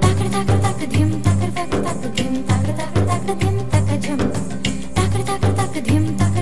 Takar takar takar dim takar takar takar dim takar takar dim takar jam.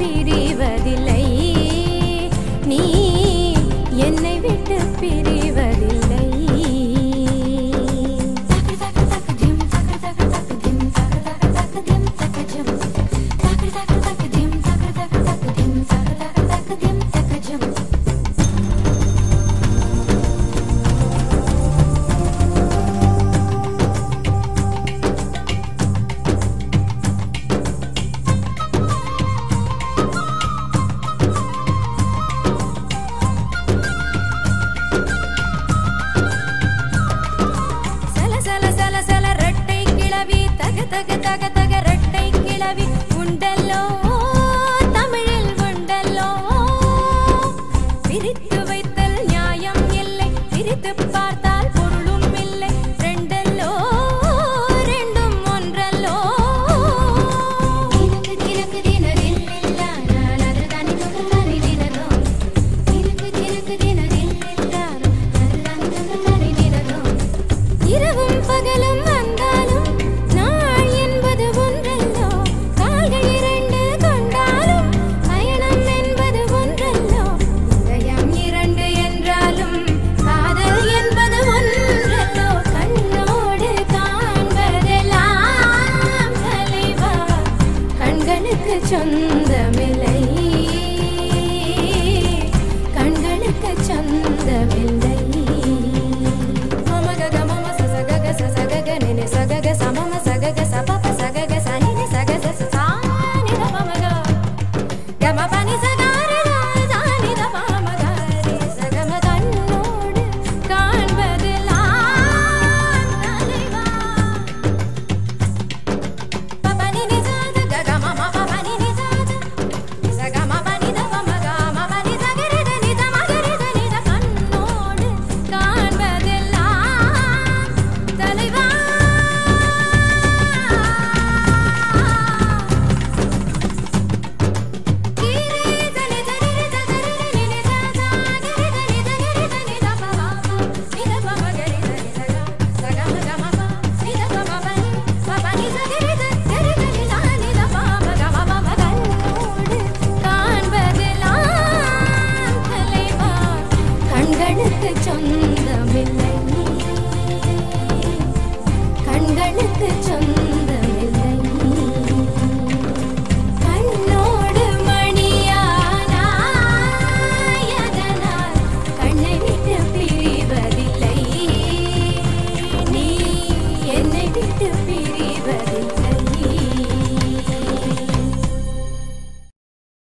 பிரிவதில்லை. நீ என்னை விட்டு பிரி taga taga taga